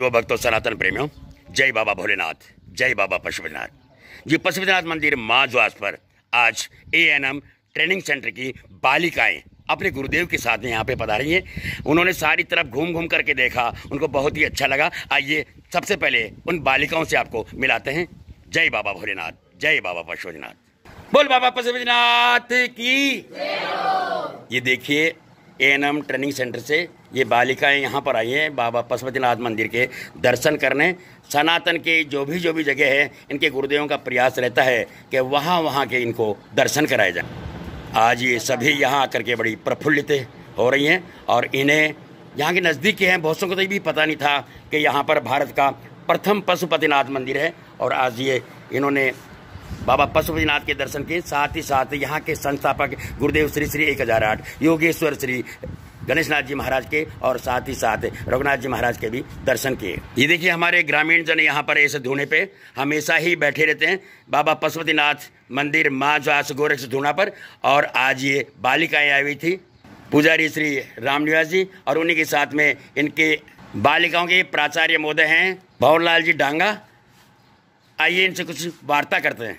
शिव भक्तों सनातन प्रेमियों, जय बाबा भोलेनाथ, जय बाबा पशुपतिनाथ। जी, पशुपतिनाथ मंदिर माजवास पर आज A N M training centre की बालिकाएँ अपने गुरुदेव के साथ में यहाँ पे पधारी हैं। उन्होंने सारी तरफ़ घूम घूम करके देखा, उनको बहुत ही अच्छा लगा। आइए, सबसे पहले उन बालिकाओं से आपको मिलाते हैं। जय बाबा भोलेनाथ, जय बाबा पशुपतिनाथ। बोल बाबा पशुपतिनाथ की। ये देखिए ए एन ट्रेनिंग सेंटर से ये बालिकाएँ यहाँ पर आई हैं, बाबा पशुपतिनाथ मंदिर के दर्शन करने। सनातन के जो भी जो भी जगह है, इनके गुरुदेवों का प्रयास रहता है कि वहाँ वहाँ के इनको दर्शन कराए जाए। आज ये सभी यहाँ आकर के बड़ी प्रफुल्लित हो रही हैं और इन्हें यहाँ के नज़दीक के हैं, बहुत सौ को तो भी पता नहीं था कि यहाँ पर भारत का प्रथम पशुपतिनाथ मंदिर है और आज ये इन्होंने बाबा पशुपतिनाथ के दर्शन के साथ ही साथ यहाँ के संस्थापक गुरुदेव श्री श्री एक हज़ार आठ योगेश्वर श्री गणेश नाथ जी महाराज के और साथ ही साथ रघुनाथ जी महाराज के भी दर्शन किए। ये देखिए हमारे ग्रामीण जन यहाँ पर ऐसे धूने पे हमेशा ही बैठे रहते हैं। बाबा पशुपतिनाथ मंदिर माँ जास गोरक्ष धूना पर और आज ये बालिकाएँ आई हुई थी, पुजारी श्री रामनिवास जी और उन्हीं के साथ में इनके बालिकाओं के प्राचार्य महोदय हैं। भवरलाल जी डांगा, आइए इनसे कुछ वार्ता करते हैं।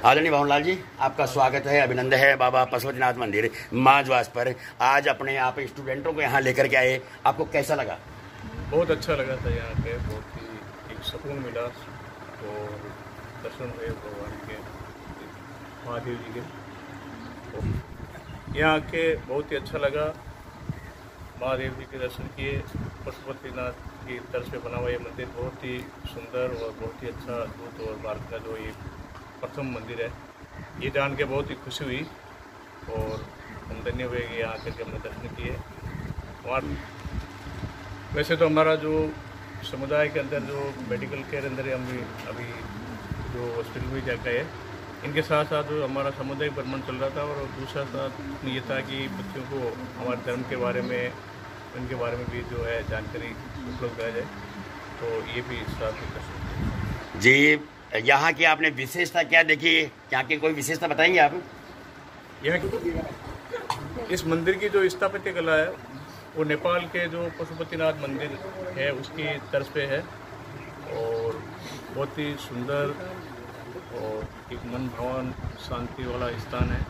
आदरणीय भवनलाल जी, आपका स्वागत है, अभिनंदन है, बाबा पशुपतिनाथ मंदिर माजवास पर। आज अपने आप स्टूडेंटों को यहाँ लेकर के आए। आपको कैसा लगा? बहुत अच्छा लगा था यहाँ पे, बहुत ही एक सुकून मिला। और दर्शन हुए भगवान के, महादेव जी के। यहाँ आके बहुत ही अच्छा लगा। महादेव जी के दर्शन किए, पशुपतिनाथ की तरफ़ से बना हुआ ये मंदिर बहुत ही सुंदर और बहुत ही अच्छा अद्भुत और भारत का जो ये प्रथम मंदिर है। ये जान के बहुत ही खुशी हुई और हम धन्य हुए कि यहाँ आकर के हमने दर्शन किए। और वैसे तो हमारा जो समुदाय के अंदर जो मेडिकल केयर अंदर हम अभी जो हॉस्पिटल भी जाकर है इनके साथ साथ हमारा सामुदायिक भ्रमण चल रहा था और दूसरा साथ ये था कि बच्चों को हमारे धर्म के बारे में उनके बारे में भी जो है जानकारी उपलब्ध कराई जाए। तो ये भी साथ जी यहाँ की आपने विशेषता क्या देखी? यहाँ की कोई विशेषता बताएँगे आप? यहाँ की इस मंदिर की जो स्थापत्य कला है वो नेपाल के जो पशुपतिनाथ मंदिर है उसकी तर्ज पे है। और बहुत ही सुंदर और एक मन भवन शांति वाला स्थान है।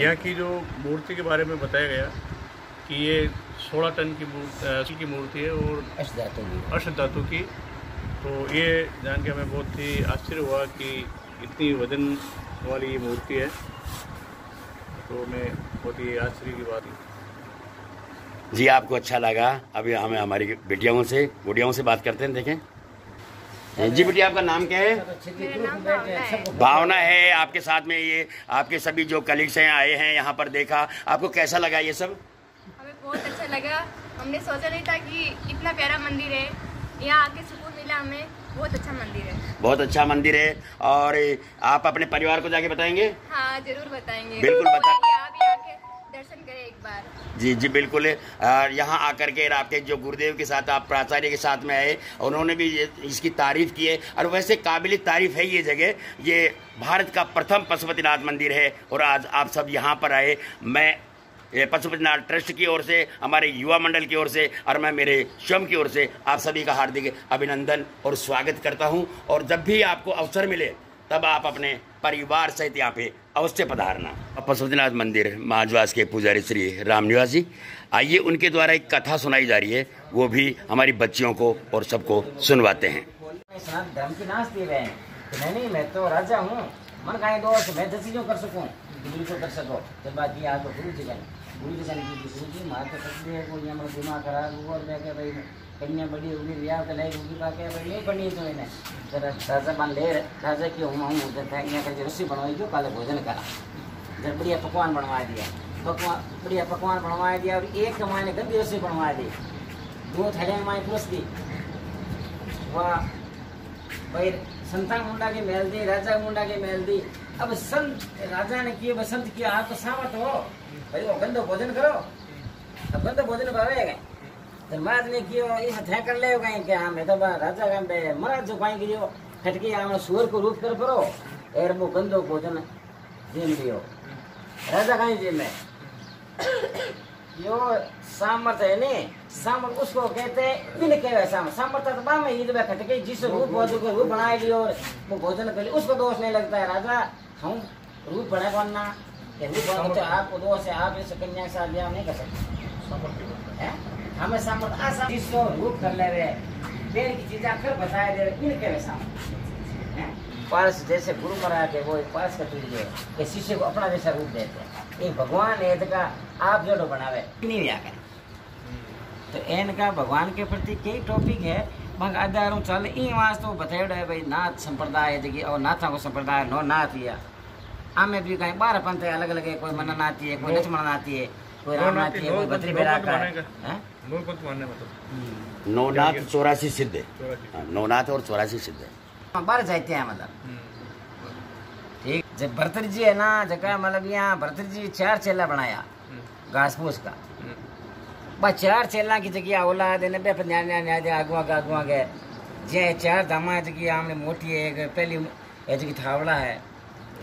यहाँ की जो मूर्ति के बारे में बताया गया कि ये 16 टन की मूर्ति की मूर्ति है और अष्ट धातु की। तो ये जान के हमें बहुत ही आश्चर्य हुआ कि इतनी वज़न वाली ये मूर्ति है। तो मैं बहुत ही आश्चर्य की बात जी आपको अच्छा लगा। अभी हमें हमारी बेटियाओं से गुड़ियाओं से बात करते हैं देखें। जी बेटी आपका नाम क्या है? भावना है। भावना है आपके साथ में ये आपके सभी जो कलीग्स हैं आए हैं यहाँ पर देखा। आपको कैसा लगा ये सब? हमें बहुत अच्छा लगा। हमने सोचा नहीं था कि इतना प्यारा मंदिर है। यहाँ आके मिला हमें बहुत अच्छा मंदिर है। बहुत अच्छा मंदिर है। और आप अपने परिवार को जाके बताएँगे? हाँ ज़रूर बताएँगे। बिल्कुल बता- आप यहाँ के दर्शन करें एक बार। जी जी बिल्कुल। और यहाँ आकर के आपके जो गुरुदेव के साथ आप प्राचार्य के साथ में आए उन्होंने भी इसकी तारीफ़ की है। और वैसे काबिल तारीफ़ है ये जगह। ये भारत का प्रथम पशुपतिनाथ मंदिर है। और आज आप सब यहाँ पर आए। मैं ये पशुपतिनाथ ट्रस्ट की ओर से, हमारे युवा मंडल की ओर से, और मैं मेरे स्वयं की ओर से आप सभी का हार्दिक अभिनंदन और स्वागत करता हूँ। और जब भी आपको अवसर मिले, तब आप अपने परिवार सहित यहाँ पे अवश्य पधारना। पशुपतिनाथ मंदिर महाजवास के पुजारी श्री रामनिवास जी, आइए उनके द्वारा एक कथा सुनाई जा रही है। वो भी हमारी बच्चियों को और सबको सुनवाते हैं। तो तो मन दोस्त, मैं दस चीज़ों कर सकूँ। कर सको, जब बात ये तो गुरु जी जी मार तो सकते हैं कोई हमारा दिमाग खराब हुआ और मैं क्या भाई कन्या बड़ी होगी ब्याह का नहीं होगी बाकी बड़ी नहीं पढ़नी तो इन्हें जरा राजा बन ले राजा की हूँ हूँ उधर फेंकने का रस्सी बनवाई जो कल भोजन करा जब बढ़िया पकवान बनवा दिया पकवान बढ़िया पकवान बनवा दिया और एक कमाने गंदी रस्सी बनवा दी दो थैले हमारे पुरुष दी वह भाई संतान मुंडा के मेल दी राजा मुंडा के मेल दी अब संत, राजा ने किए बसंत किया आप तो सामत हो। भाई, वो गंदो भोजन करो। अब गंदो भोजन करेगा धर्मराज ने कियो इस थे कर ले गए कि हाँ मैं तो राजा का बे महाराज जो कहीं गियो खटकी आम सुअर को रूप कर परो। एर वो गंदो भोजन जिम दियो राजा कहीं जिम में। यो सामर्थ है ने सामर उसको कहते हैं इन के वैसा। सामर तो बा में ईद में खट गई जिस रूप भोजन को रूप बनाए लियो वो भोजन कर लियो, उसको दोष नहीं लगता है राजा। हम रूप बना कौन ना रूप बना तो आपको दोष है आप इस कन्या के साथ ब्याह नहीं कर सकते? हमें सामर आसा जिसको रूप कर ले वे पेड़ की चीज़ें कर बताए दे इन के वैसा हैं? पारस जैसे गुरु महाराज है वो एक पारस का तुझे है कि शिष्य को अपना जैसा रूप देते हैं। ये भगवान है का आप जोड़ो बनावे नहीं लिया तो इनका भगवान के प्रति कई टॉपिक है। मगर आधारों चल ई वास्तव बताएड़ो है भाई नाथ संप्रदाय जगी और नाथा को संप्रदाय नो नाथ या। आमे भी कहीं बारह पंथ है अलग अलग है कोई मनन आती है कोई लक्ष्मण आती है कोई राम आती है कोई बेरा का नौनाथ चौरासी सिद्ध है। हाँ, नौनाथ और चौरासी सिद्ध है। हाँ, बारह जाते हैं मतलब। हम्म, ठीक जब भरतर जी है ना जगह मतलब यहाँ भरतर जी चार चेला बनाया हम्म, घास फूस का। हम्म, बस चार चेला की जगह औलाद है नब्बे पंजाब न्याय दे अगवा का अगवा के जे चार धामा जगी आमने मोटी है एक पहली ये जगी थावड़ा है।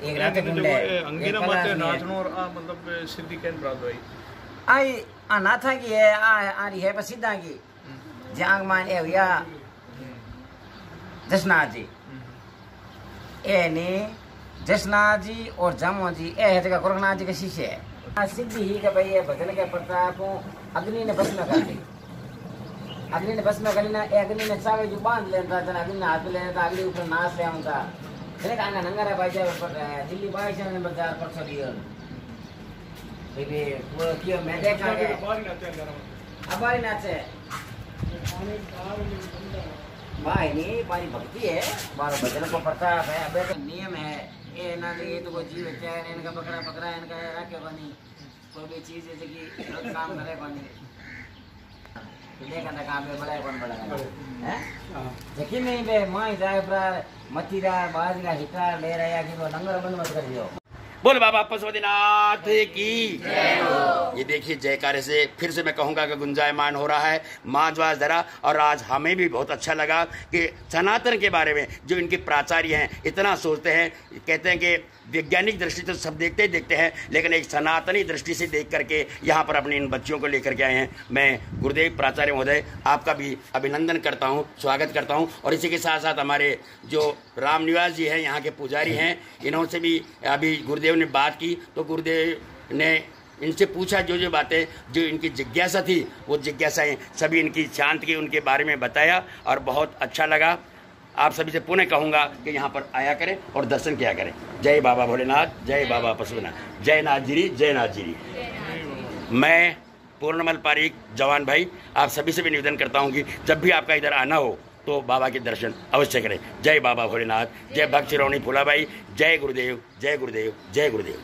एक रात कुंड है ये अंगीरा माते नाचनो और आ मतलब सिद्धि कैन प्राप्त भाई आई आ नाथा की है आ आ रही है बस सीधा की। जांग मान ए हुआ जसनाथ जी। ए ने जसनाथ जी और जामो जी ए है जगह गोरखनाथ जी के शिष्य है। सिद्धि ही के भाई भजन के प्रताप अग्नि ने बस में कर दी अग्नि ने बस में कर ली ना अग्नि ने चावे जो बाँध लेता था अग्नि ने हाथ में लेता अग्नि ऊपर नाच ले आऊँगा चले कांगा नंगरा भाई ऊपर दिल्ली बाई से नंबर चार परसों दियो बेबी वो कियो मैं देखा के हमारी नाचे भाई नहीं हमारी भक्ति है। हमारा भजन को प्रताप है अबे तो नियम है। ये ना ये तो कोई जीव क्या है इनका पकड़ा पकड़ा इनका रखे बनी कोई भी चीज़ जैसे कि गलत काम करे बनी देखा था काम में बड़ा कौन बड़ा है? यकीन नहीं बे माँ जाए पर मतीरा बाज का हिटा ले रहा कि वो डंगर बंद मत कर दियो। बोल बाबा, पशुपतिनाथ की। ये देखिए जयकारे से फिर से मैं कहूँगा कि गुंजायमान हो रहा है माजवाज धरा और आज हमें भी बहुत अच्छा लगा कि सनातन के बारे में जो इनके प्राचार्य हैं, इतना सोचते हैं। कहते हैं कि वैज्ञानिक दृष्टि तो सब देखते ही देखते हैं, लेकिन एक सनातनी दृष्टि से देख करके यहाँ पर अपने इन बच्चियों को लेकर के आए हैं। मैं गुरुदेव प्राचार्य महोदय, आपका भी अभिनंदन करता हूँ, स्वागत करता हूँ, और इसी के साथ साथ हमारे जो राम निवास जी हैं, यहाँ के पुजारी हैं इन्होंने भी अभी गुरुदेव ने बात की तो गुरुदेव ने इनसे पूछा जो जो बातें, जो इनकी जिज्ञासा थी, वो जिज्ञासाएँ सभी इनकी शांत की उनके बारे में बताया, और बहुत अच्छा लगा। आप सभी से पुनः कहूँगा कि यहाँ पर आया करें और दर्शन किया करें। जय बाबा भोलेनाथ, जय बाबा पशुनाथ जय नाथ जीरी जय नाथ जीरी मैं पूर्णमल पारीक जवान भाई, आप सभी से भी निवेदन करता हूँ कि जब भी आपका इधर आना हो तो बाबा के दर्शन अवश्य करें। जय बाबा भोलेनाथ, जय भक्त शिरोमणि फूलाबाई, जय गुरुदेव जय गुरुदेव जय गुरुदेव।